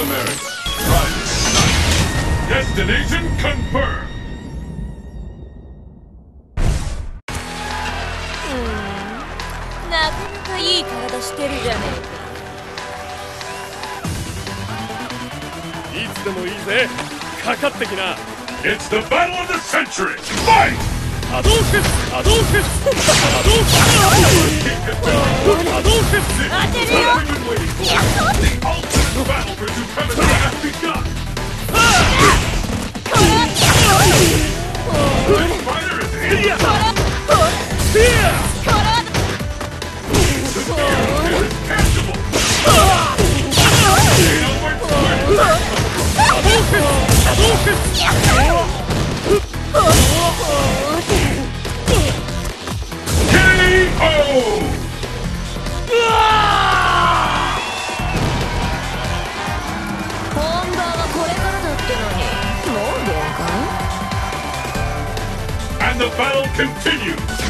America. Private Destination confirmed. Hmm. なかなかいい体してるじゃねえか。いつでもいいぜ。かかってきな。It's the battle of the century. Fight! アドーフェスアドーフェスアドーフェスアドーフェス当てるよ the battle continues!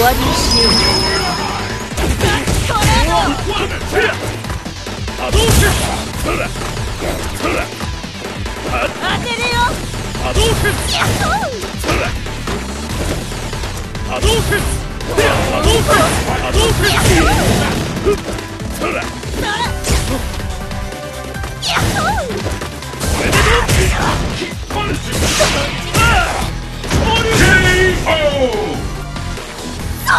終わりにしね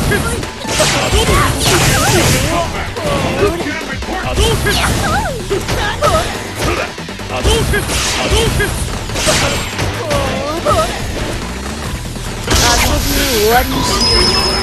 遊びを終わりにしよう。